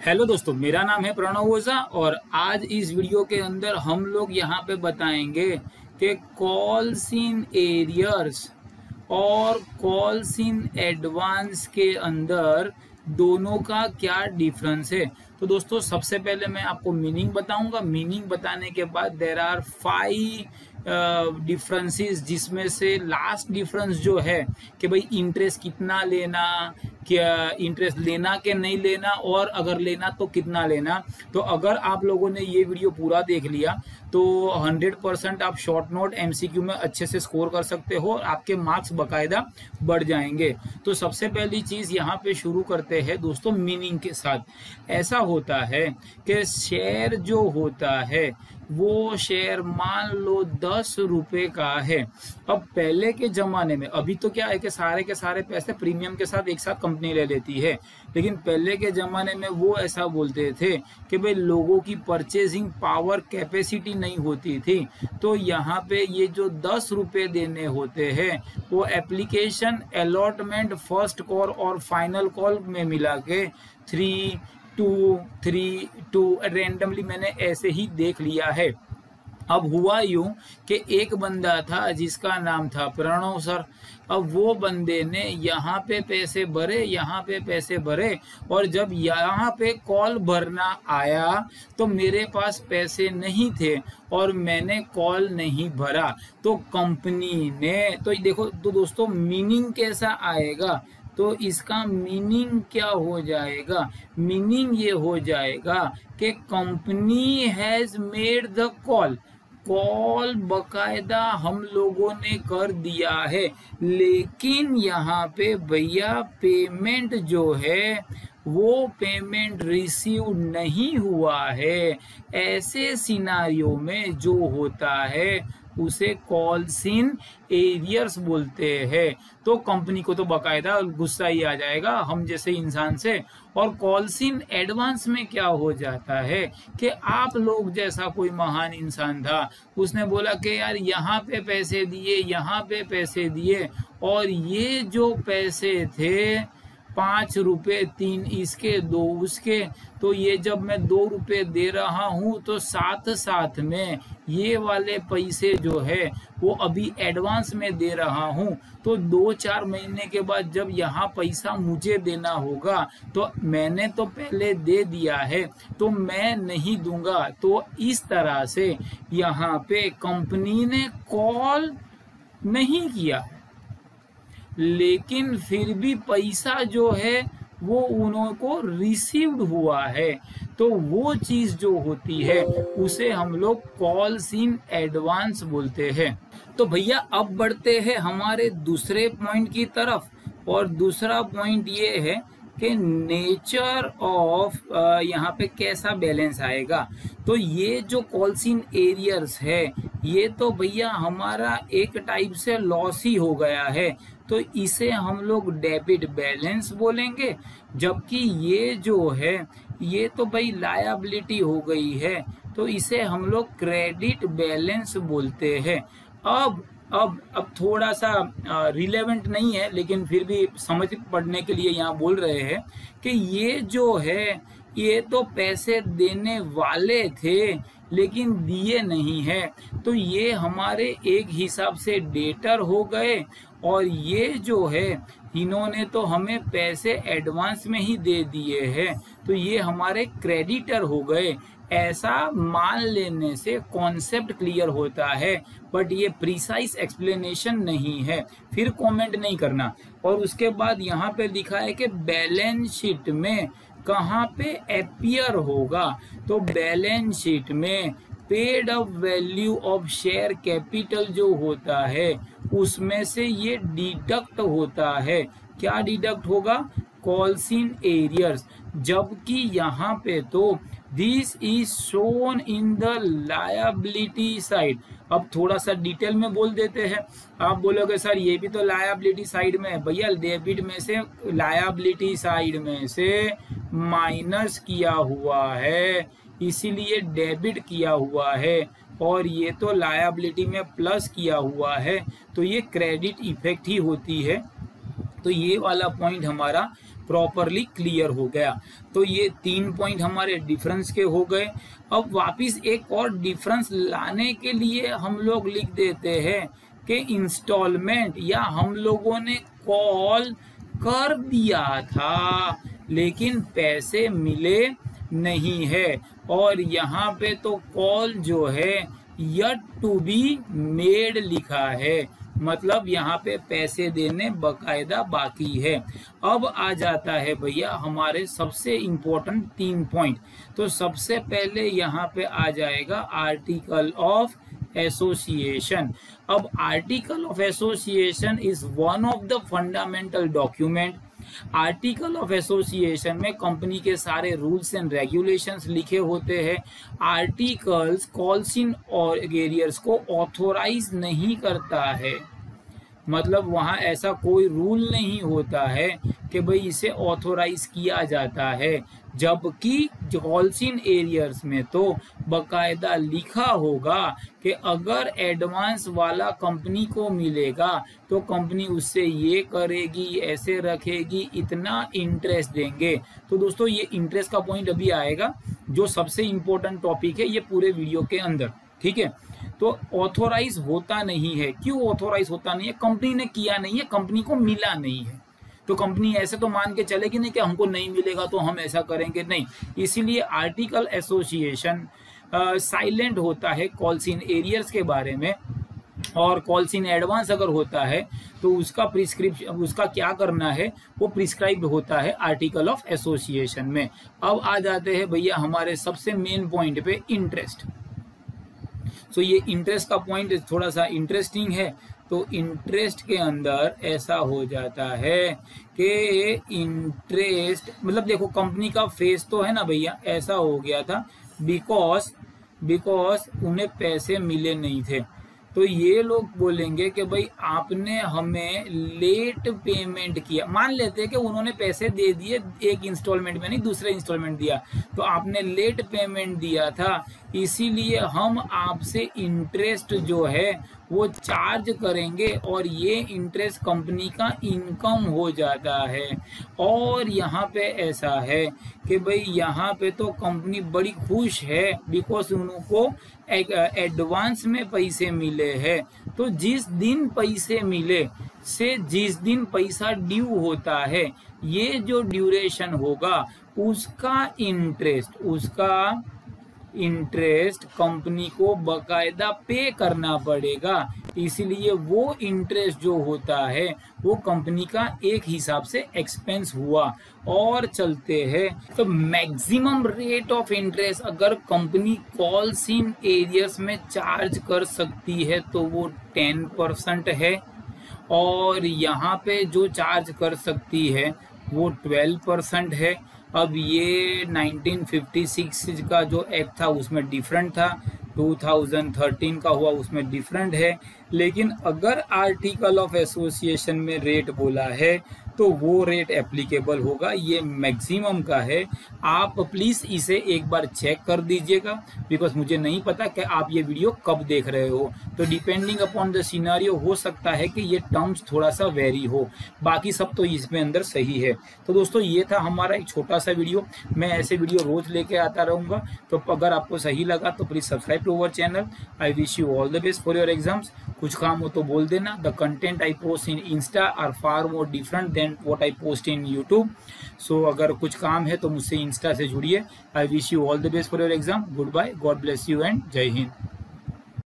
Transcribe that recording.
Hello दोस्तों, मेरा नाम है प्रणव ओझा और आज इस वीडियो के अंदर हम लोग यहाँ पे बताएँगे कि कॉल्स इन एरियर्स और कॉल्स इन एडवांस के अंदर दोनों का क्या डिफरेंस है। तो दोस्तों, सबसे पहले मैं आपको मीनिंग बताऊँगा। मीनिंग बताने के बाद देर आर फाइव डिफरेंसेस जिसमें से लास्ट डिफरेंस जो है कि भाई इंटरेस्ट कितना लेना क्या इंटरेस्ट लेना के नहीं लेना और अगर लेना तो कितना लेना? तो अगर आप लोगों ने ये वीडियो पूरा देख लिया तो 100 परसेंट आप शॉर्ट नोट एमसीक्यू में अच्छे से स्कोर कर सकते हो और आपके मार्क्स बकायदा बढ़ जाएँगे। तो सबसे पहली चीज़ यहाँ पे शुरू करते हैं दोस्तों मीनिंग के साथ। ऐसा होता है कि शेयर जो होता है, वो शेयर मान लो दस रुपए का है। अब पहले के जमाने में, अभी तो क्या है कि सारे के सारे पैसे प्रीमियम के साथ एक साथ कंपनी ले लेती है। लेकिन पहले के जमाने में वो ऐसा बोलते थे कि भाई लोगों की परचेजिंग पावर कैपेसिटी नहीं होती थी। तो यहाँ पे ये जो दस रुपये देने होते हैं, वो एप्लीकेशन अलॉटमेंट फ़र्स्ट कॉल और फाइनल कॉल में मिला के three two three two randomly मैंने ऐसे ही देख लिया है। अब हुआ यूँ कि एक बंदा था जिसका नाम था प्रणव सर। अब वो बंदे ने यहाँ पे पैसे भरे, यहाँ पे पैसे भरे और जब यहाँ पे कॉल भरना आया तो मेरे पास पैसे नहीं थे और मैंने कॉल नहीं भरा। तो कंपनी ने तो देखो तो दोस्तों, मीनिंग कैसा आएगा? तो इसका मीनिंग क्या हो जाएगा? मीनिंग ये हो जाएगा कि company has made the call. Call बकायदा हम लोगों ने कर दिया है। लेकिन यहाँ पे भैया पेमेंट जो है, वो पेमेंट रिसीव नहीं हुआ है। ऐसे सिनारियों में जो होता है उसे कॉल्स इन एरियर्स बोलते हैं। तो कंपनी को तो बाकायदा गुस्सा ही आ जाएगा हम जैसे इंसान से। और कॉल्स इन एडवांस में क्या हो जाता है कि आप लोग जैसा कोई महान इंसान था, उसने बोला कि यार यहाँ पे पैसे दिए, यहाँ पे पैसे दिए, और ये जो पैसे थे पाँच रुपए तीन इसके, दो उसके। तो ये जब मैं दो रुपए दे रहा हूँ तो साथ साथ में ये वाले पैसे जो है, वो अभी एडवांस में दे रहा हूँ। तो दो चार महीने के बाद जब यहाँ पैसा मुझे देना होगा तो मैंने तो पहले दे दिया है तो मैं नहीं दूँगा। तो इस तरह से यहाँ पे कंपनी ने कॉल नहीं किया। लेकिन फिर भी पैसा जो है, वो उन्हों को रिसीव्ड हुआ है। तो वो चीज़ जो होती है, उसे हम लोग कॉल इन एडवांस बोलते हैं। तो भैया, अब बढ़ते हैं हमारे दूसरे पॉइंट की तरफ़ और दूसरा पॉइंट ये है कि नेचर ऑफ़ यहाँ पे कैसा बैलेंस आएगा? तो ये जो कॉल्सिन एरियर्स है, ये तो भैया हमारा एक टाइप से लॉस ही हो गया है। तो इसे हम लोग डेबिट बैलेंस बोलेंगे, जबकि ये जो है, ये तो भाई लायबिलिटी हो गई है। तो इसे हम लोग क्रेडिट बैलेंस बोलते हैं। अब अब अब थोड़ा सा रिलेवेंट नहीं है, लेकिन फिर भी समझ पढ़ने के लिए यहाँ बोल रहे हैं कि ये जो है, ये तो पैसे देने वाले थे, लेकिन दिए नहीं है। तो ये हमारे एक हिसाब से डेटर हो गए, और ये जो है, इन्होंने तो हमें पैसे एडवांस में ही दे दिए हैं। तो ये हमारे क्रेडिटर हो गए। ऐसा मान लेने से कॉन्सेप्ट क्लियर होता है बट ये प्रिसाइज एक्सप्लेनेशन नहीं है। फिर कमेंट नहीं करना। और उसके बाद यहाँ पे लिखा है कि बैलेंस शीट में कहाँ पे अपियर होगा? तो बैलेंस शीट में paid up value of share capital जो होता है, उसमें से ये डिडक्ट होता है। क्या डिडक्ट होगा? कॉल्सिन एरियर्स जबकि यहाँ पे तो this is shown in the liability side अब थोड़ा सा डिटेल में बोल देते हैं। आप बोलोगे, सर, ये भी तो लायबिलिटी साइड में है। भैया डेबिट में से लायबिलिटी साइड में से माइनस किया हुआ है। इसीलिए डेबिट किया हुआ है। और ये तो लायबिलिटी में प्लस किया हुआ है। तो ये क्रेडिट इफ़ेक्ट ही होती है। तो ये वाला पॉइंट हमारा प्रॉपरली क्लियर हो गया। तो ये तीन पॉइंट हमारे डिफरेंस के हो गए। अब वापिस एक और डिफरेंस लाने के लिए हम लोग लिख देते हैं कि इंस्टॉलमेंट या हम लोगों ने कॉल कर दिया था, लेकिन पैसे मिले नहीं है। और यहाँ पे तो कॉल जो है यट टू बी मेड लिखा है। मतलब यहाँ पे पैसे देने बकायदा बाकी है। अब आ जाता है भैया हमारे सबसे इम्पोर्टेंट तीन पॉइंट तो सबसे पहले यहाँ पे आ जाएगा आर्टिकल ऑफ़ एसोसिएशन अब article of association is one of the fundamental document article of association में कंपनी के सारे रूल्स एंड रेगुलेशंस लिखे होते हैं। आर्टिकल्स कॉल्सिन और एरियर्स को ऑथोराइज नहीं करता है। मतलब वहाँ ऐसा कोई रूल नहीं होता है कि भाई इसे ऑथोराइज किया जाता है। जबकि हॉलसिन एरियर्स में तो बकायदा लिखा होगा कि अगर एडवांस वाला कंपनी को मिलेगा तो कंपनी उससे ये करेगी, ऐसे रखेगी, इतना इंटरेस्ट देंगे। तो दोस्तों, ये इंटरेस्ट का पॉइंट अभी आएगा, जो सबसे इम्पोर्टेंट टॉपिक है ये पूरे वीडियो के अंदर, ठीक है? तो ऑथोराइज होता नहीं है। क्यों ऑथोराइज होता नहीं है? कंपनी ने किया नहीं है कंपनी को मिला नहीं है। तो कंपनी ऐसे तो मान के चलेगी नहीं कि हमको नहीं मिलेगा तो हम ऐसा करेंगे? नहीं। इसीलिए आर्टिकल एसोसिएशन साइलेंट होता है कॉल्सिन एरियर्स के बारे में। और कॉल्सिन एडवांस अगर होता है तो उसका प्रिस्क्रिप्शन उसका क्या करना है? वो प्रिस्क्राइब होता है आर्टिकल ऑफ़ एसोसिएशन में। अब आ जाते हैं भैया हमारे सबसे मेन पॉइंट पे इंटरेस्ट सो ये इंटरेस्ट का पॉइंट थोड़ा सा इंटरेस्टिंग है। तो इंटरेस्ट के अंदर ऐसा हो जाता है कि इंटरेस्ट मतलब देखो कंपनी का फेस तो है ना भैया, ऐसा हो गया था। बिकॉज़ बिकॉज़ उन्हें पैसे मिले नहीं थे। तो ये लोग बोलेंगे कि भाई, आपने हमें लेट पेमेंट किया। मान लेते हैं कि उन्होंने पैसे दे दिए, एक इंस्टॉलमेंट में नहीं, दूसरे इंस्टॉलमेंट दिया। तो आपने लेट पेमेंट दिया था। इसीलिए हम आपसे इंटरेस्ट जो है, वो चार्ज करेंगे और ये इंटरेस्ट कंपनी का इनकम हो जाता है। और यहाँ पे ऐसा है कि भाई यहाँ पे तो कंपनी बड़ी खुश है बिकॉज़ उनको एडवांस में पैसे मिले हैं। तो जिस दिन पैसे मिले से जिस दिन पैसा ड्यू होता है, ये जो ड्यूरेशन होगा, उसका इंटरेस्ट उसका इंटरेस्ट कंपनी को बकायदा पे करना पड़ेगा। इसलिए वो इंटरेस्ट जो होता है, वो कंपनी का एक हिसाब से एक्सपेंस हुआ। और चलते हैं। तो मैक्सिमम रेट ऑफ़ इंटरेस्ट अगर कंपनी कॉल्स इन एरियस में चार्ज कर सकती है तो वो टेन परसेंट है। और यहाँ पे जो चार्ज कर सकती है, वो ट्वेल्व परसेंट है। अब ये 1956 का जो एक्ट था, उसमें डिफरेंट था। 2013 का हुआ, उसमें डिफरेंट है। लेकिन अगर आर्टिकल ऑफ़ एसोसिएशन में रेट बोला है तो वो रेट एप्लीकेबल होगा। ये मैक्सिमम का है। आप प्लीज़ इसे एक बार चेक कर दीजिएगा। बिकॉज़ मुझे नहीं पता कि आप ये वीडियो कब देख रहे हो। तो डिपेंडिंग अपॉन द सीनारियो हो सकता है कि ये टर्म्स थोड़ा सा वेरी हो। बाकी सब तो इसमें अंदर सही है। तो दोस्तों, ये था हमारा एक छोटा सा वीडियो मैं ऐसे वीडियो रोज लेके आता रहूँगा। तो अगर आपको सही लगा तो please subscribe to our channel I wish you all the best for your exams कुछ काम हो तो बोल देना। The content I post in insta are far more different than what I post in YouTube so अगर कुछ काम है तो मुझसे इंस्टा से जुड़िए। I wish you all the best for your exam good bye God bless you and जय हिंद